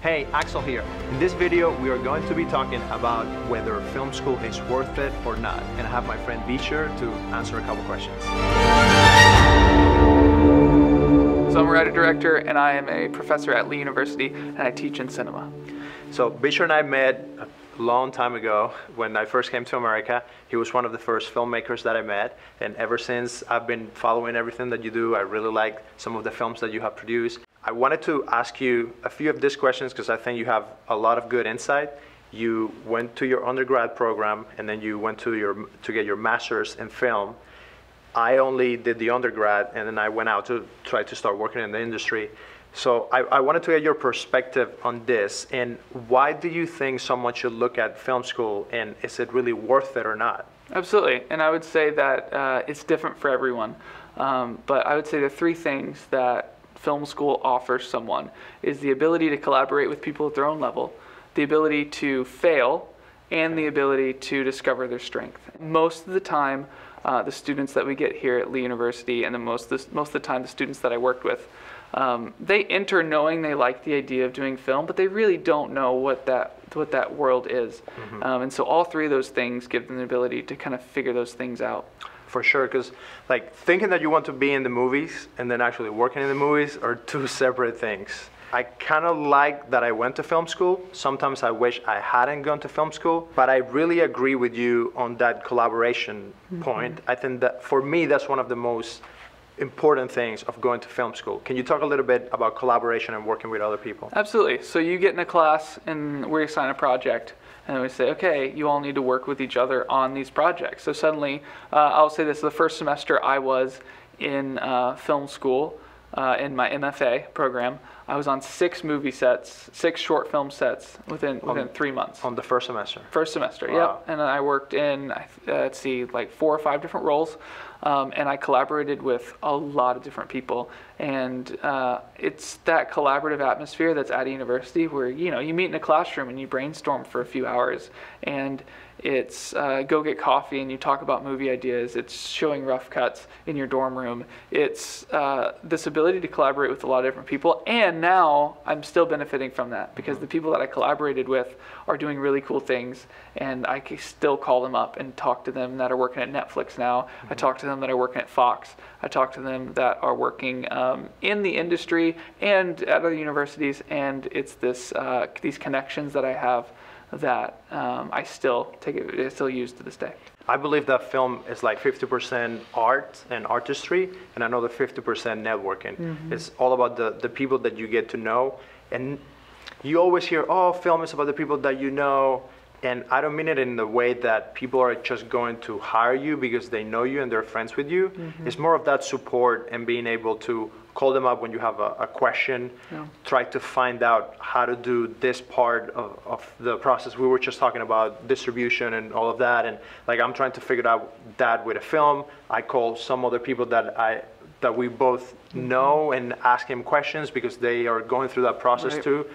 Hey, Axel here. In this video, we are going to be talking about whether film school is worth it or not. And I have my friend Beecher to answer a couple questions. So I'm a writer director and I am a professor at Lee University and I teach in cinema. So Beecher and I met a long time ago when I first came to America. He was one of the first filmmakers that I met. And ever since I've been following everything that you do. I really like some of the films that you have produced. I wanted to ask you a few of these questions because I think you have a lot of good insight. You went to your undergrad program and then you went to your to get your master's in film. I only did the undergrad and then I went out to try to start working in the industry. So I, I wanted to get your perspective on this and why do you think someone should look at film school and is it really worth it or not? Absolutely, and I would say that uh, it's different for everyone. Um, but I would say the three things that film school offers someone is the ability to collaborate with people at their own level, the ability to fail, and the ability to discover their strength. Most of the time, uh, the students that we get here at Lee University, and the most, the, most of the time the students that I worked with, um, they enter knowing they like the idea of doing film, but they really don't know what that what that world is. Mm-hmm. Um, and so all three of those things give them the ability to kind of figure those things out for sure because like thinking that you want to be in the movies and then actually working in the movies are two separate things i kind of like that i went to film school sometimes i wish i hadn't gone to film school but i really agree with you on that collaboration mm-hmm. point i think that for me that's one of the most important things of going to film school. Can you talk a little bit about collaboration and working with other people? Absolutely. So you get in a class and we assign a project and we say, okay, you all need to work with each other on these projects. So suddenly, uh, I'll say this, the first semester I was in uh, film school, uh, in my MFA program, I was on six movie sets, six short film sets within within on, three months. On the first semester. First semester, wow. And I worked in, uh, let's see, like four or five different roles, um, and I collaborated with a lot of different people. And uh, it's that collaborative atmosphere that's at a university where you know you meet in a classroom and you brainstorm for a few hours, and it's uh, go get coffee and you talk about movie ideas. It's showing rough cuts in your dorm room. It's uh, this ability to collaborate with a lot of different people. And now I'm still benefiting from that because the people that I collaborated with are doing really cool things. And I can still call them up and talk to them that are working at Netflix now. Mm-hmm. I talk to them that are working at Fox. I talk to them that are working um, in the industry and at other universities. And it's this uh, these connections that I have that um, I still take it, I still use to this day. I believe that film is like 50% art and artistry, and another 50% networking. Mm-hmm. It's all about the, the people that you get to know. And you always hear, oh, film is about the people that you know. And I don't mean it in the way that people are just going to hire you because they know you and they're friends with you. Mm-hmm. It's more of that support and being able to call them up when you have a, a question, yeah. try to find out how to do this part of, of the process. We were just talking about distribution and all of that, and like I'm trying to figure out that with a film. I call some other people that I that we both mm-hmm. know and ask him questions because they are going through that process right. too.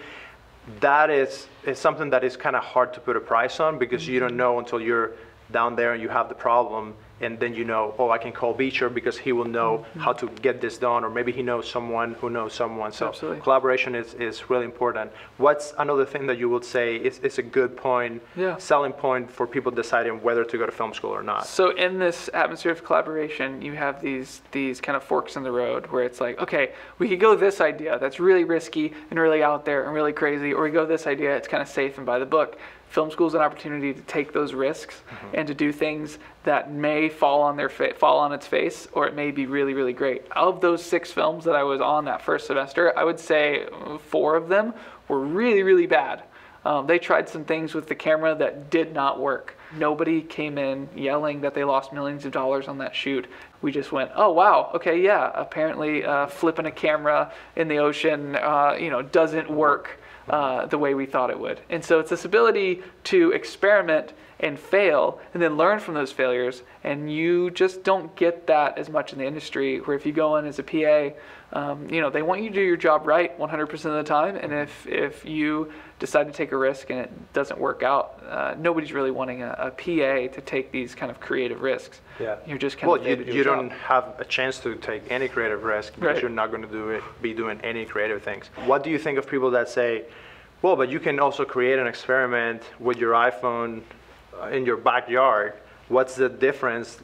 That is is something that is kind of hard to put a price on because you don't know until you're down there and you have the problem and then you know, oh, I can call Beecher because he will know mm-hmm. how to get this done, or maybe he knows someone who knows someone. So Absolutely. collaboration is, is really important. What's another thing that you would say is, is a good point, yeah. selling point for people deciding whether to go to film school or not? So in this atmosphere of collaboration, you have these these kind of forks in the road where it's like, okay, we could go this idea that's really risky and really out there and really crazy, or we go this idea, it's kind of safe and by the book film school is an opportunity to take those risks mm-hmm. and to do things that may fall on their fa- fall on its face or it may be really really great. Of those six films that i was on that first semester i would say four of them were really really bad. Um, they tried some things with the camera that did not work. Nobody came in yelling that they lost millions of dollars on that shoot. We just went oh wow okay yeah apparently uh, flipping a camera in the ocean uh, you know doesn't work uh, the way we thought it would. And so it's this ability to experiment and fail and then learn from those failures. And you just don't get that as much in the industry where if you go in as a PA, um, you know, they want you to do your job right 100% of the time. And if, if you decide to take a risk and it doesn't work out, uh, nobody's really wanting a, a, PA to take these kind of creative risks. Yeah. You're just kind well, of you, do you don't have a chance to take any creative risk because right. you're not going to do it, be doing any creative things. What do you think of people that say, Well, but you can also create an experiment with your iPhone in your backyard. What's the difference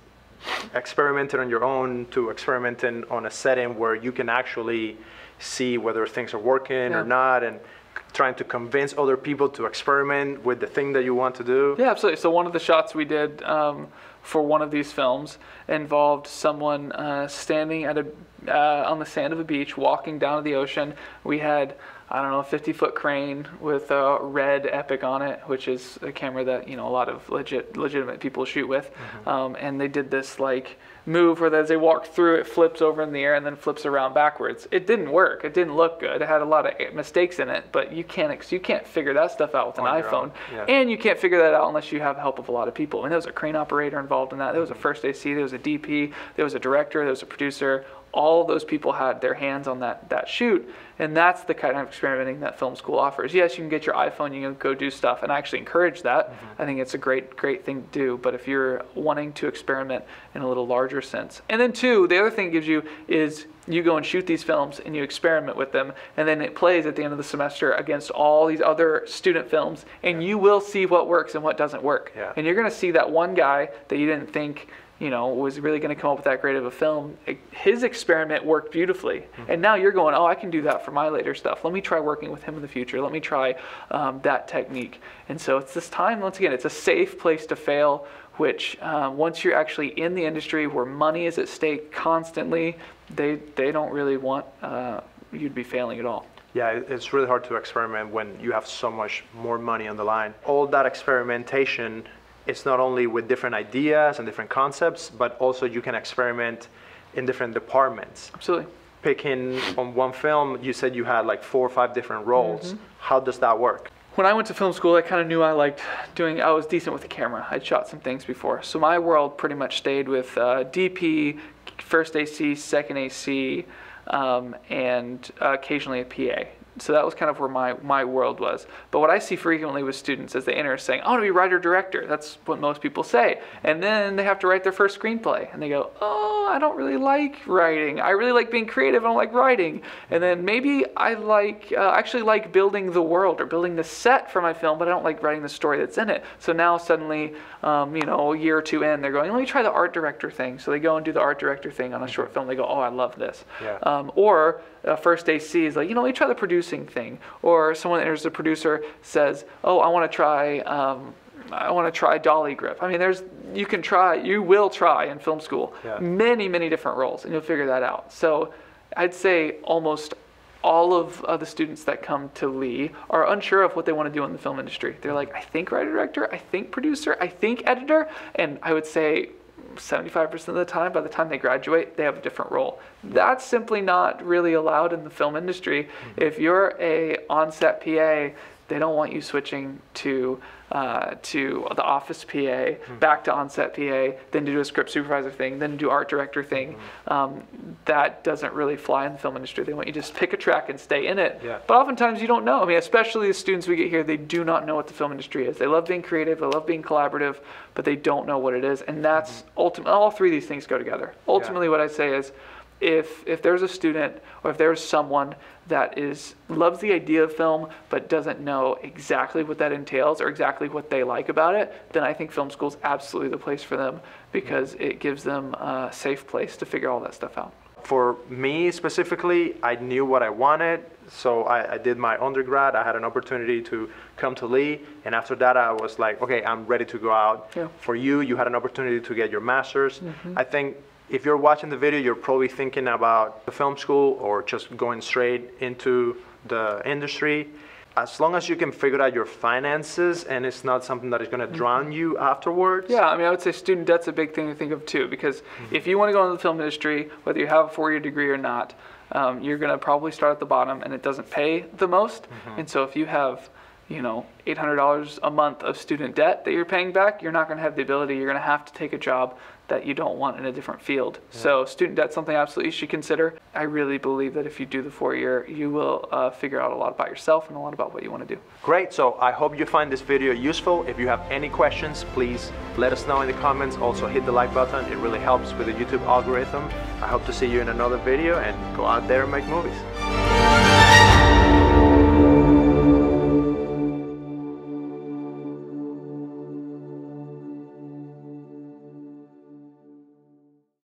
experimenting on your own to experimenting on a setting where you can actually see whether things are working Yeah. or not and trying to convince other people to experiment with the thing that you want to do? Yeah, absolutely. So one of the shots we did um, for one of these films involved someone uh, standing at a uh, on the sand of a beach, walking down to the ocean. We had I don't know a 50 foot crane with a red Epic on it, which is a camera that you know a lot of legit legitimate people shoot with, um, and they did this like move where as they walk through it flips over in the air and then flips around backwards. It didn't work. It didn't look good. It had a lot of mistakes in it, but you can't you can't figure that stuff out with an On iPhone. yeah. And you can't figure that out unless you have the help of a lot of people. I mean, there was a crane operator involved in that. There was a mm-hmm. first AC. There was a DP. There was a director. There was a producer. All those people had their hands on that that shoot, and that's the kind of experimenting that film school offers. Yes, you can get your iPhone, you can go do stuff, and I actually encourage that. Mm-hmm. I think it's a great great thing to do. But if you're wanting to experiment in a little larger sense, and then two, the other thing it gives you is you go and shoot these films and you experiment with them and then it plays at the end of the semester against all these other student films and you will see what works and what doesn't work. Yeah. and you're going to see that one guy that you didn't think you know was really going to come up with that great of a film his experiment worked beautifully. And now you're going oh i can do that for my later stuff. Let me try working with him in the future. Let me try um, that technique. And so it's this time once again it's a safe place to fail which uh, once you're actually in the industry where money is at stake constantly, they they don't really want uh, you to be failing at all. Yeah, it's really hard to experiment when you have so much more money on the line. All that experimentation, it's not only with different ideas and different concepts, but also you can experiment in different departments. Absolutely. Picking on one film, you said you had like four or five different roles. How does that work? When I went to film school, I kind of knew I liked doing. I was decent with the camera. I'd shot some things before, so my world pretty much stayed with uh, DP, first AC, second AC, um, and uh, occasionally a PA. So that was kind of where my, my world was. But what I see frequently with students as they enter is saying, I want to be writer director. That's what most people say. And then they have to write their first screenplay. And they go, Oh, I don't really like writing. I really like being creative. I don't like writing. And then maybe I like, uh, actually like building the world or building the set for my film, but I don't like writing the story that's in it. So now suddenly, um, you know, a year or two in, they're going, let me try the art director thing. So they go and do the art director thing on a short film. They go, oh, I love this. Yeah. Um, or uh, first AC is like, you know, let me try the producing thing. Or someone enters the producer says, oh, I want to try. Um, I want to try dolly grip. I mean, there's you can try, you will try in film school Yeah. many, many different roles, and you'll figure that out. So, I'd say almost all of uh, the students that come to Lee are unsure of what they want to do in the film industry. They're like, I think writer director, I think producer, I think editor, and I would say 75% of the time, by the time they graduate, they have a different role. That's simply not really allowed in the film industry. Mm-hmm. If you're a on-set PA, they don't want you switching to uh, to the office PA, back to on-set PA, then to do a script supervisor thing, then do art director thing. Um, that doesn't really fly in the film industry. They want you to just pick a track and stay in it. Yeah. But oftentimes you don't know. I mean, especially the students we get here, they do not know what the film industry is. They love being creative, they love being collaborative, but they don't know what it is. And that's ultimately all three of these things go together. Ultimately, what I say is, if if there's a student or if there's someone that is loves the idea of film but doesn't know exactly what that entails or exactly what they like about it, then I think film school is absolutely the place for them because it gives them a safe place to figure all that stuff out. For me specifically, I knew what I wanted, so I, I did my undergrad. I had an opportunity to come to Lee, and after that, I was like, okay, I'm ready to go out. Yeah. For you, you had an opportunity to get your master's. Mm-hmm. I think if you're watching the video, you're probably thinking about the film school or just going straight into the industry. As long as you can figure out your finances and it's not something that is going to mm-hmm. drown you afterwards. Yeah, I mean, I would say student debt's a big thing to think of too, because mm-hmm. if you want to go into the film industry, whether you have a four-year degree or not, um, you're going to probably start at the bottom, and it doesn't pay the most. Mm-hmm. And so if you have, you know, $800 a month of student debt that you're paying back, you're not going to have the ability. You're going to have to take a job that you don't want in a different field. So student debt's something absolutely you should consider. I really believe that if you do the four-year, you will uh, figure out a lot about yourself and a lot about what you want to do. Great, so I hope you find this video useful. If you have any questions, please let us know in the comments. Also hit the like button, it really helps with the YouTube algorithm. I hope to see you in another video and go out there and make movies.